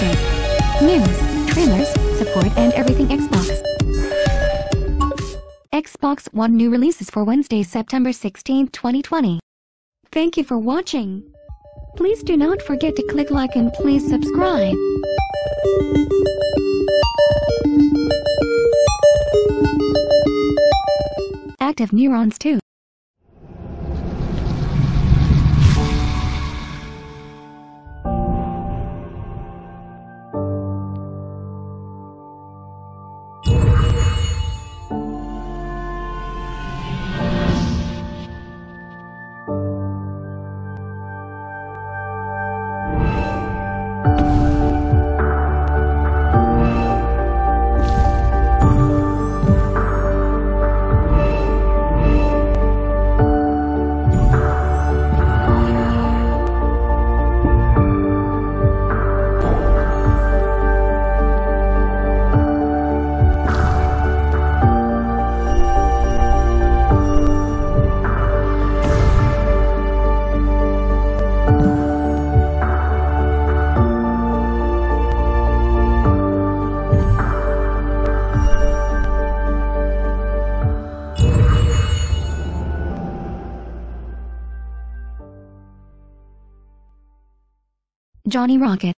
news, trailers, support and everything Xbox. Xbox One new releases for Wednesday, September 16, 2020. Thank you for watching. Please do not forget to click like and please subscribe. Active Neurons 2. Johnny Rocket.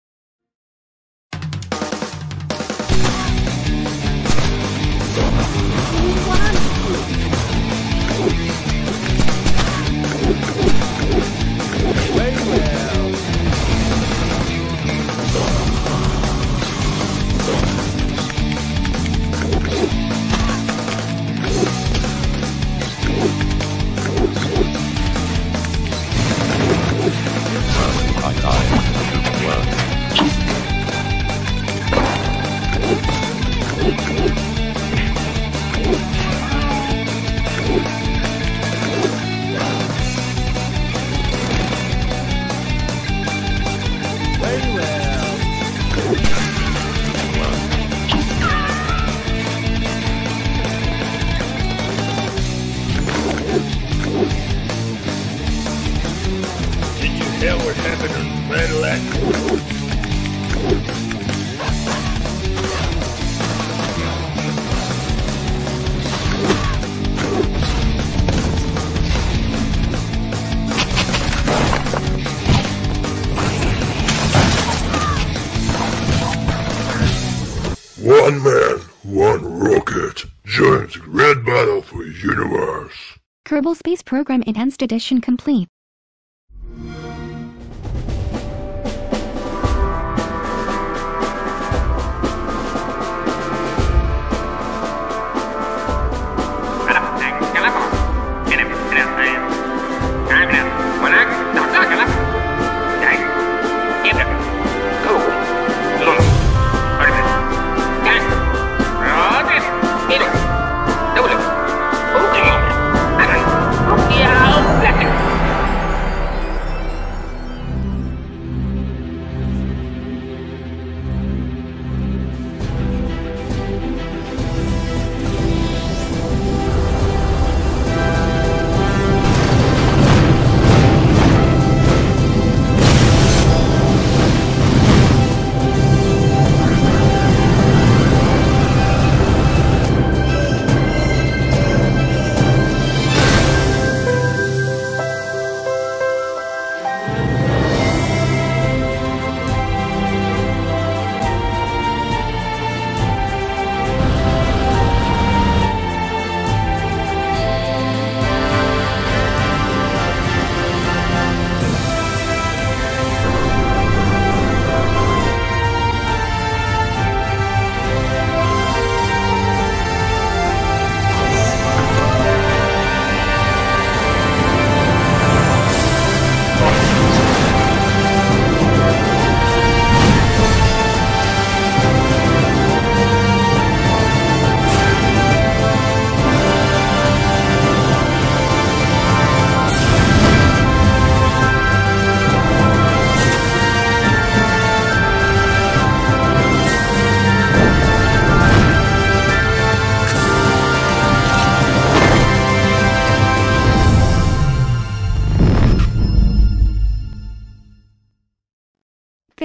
Did you hear what happened on Cadillac? One man, one rocket. Giant red battle for universe. Kerbal Space Program Enhanced Edition complete.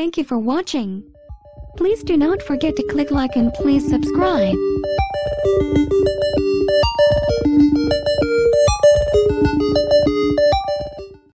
Thank you for watching. Please do not forget to click like and please subscribe.